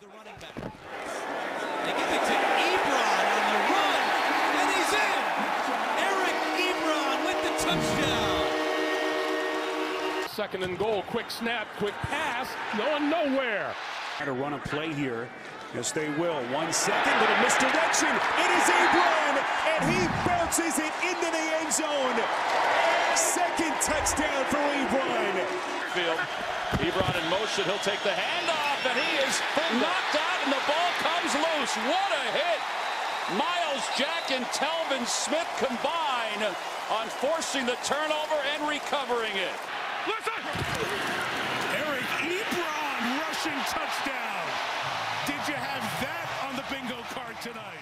the running back. They give it to Ebron on the run, and he's in. Eric Ebron with the touchdown. Second and goal, quick snap, quick pass, going nowhere. Try to run a play here. Yes, they will. One second, little misdirection. It is Ebron, and he bounces it into the end zone. Second touchdown for Ebron. Field. Ebron in motion. He'll take the handoff, and he is knocked out, and the ball comes loose. What a hit! Myles Jack and Telvin Smith combine on forcing the turnover and recovering it. Eric Ebron rushing touchdown. Did you have that on the bingo card tonight?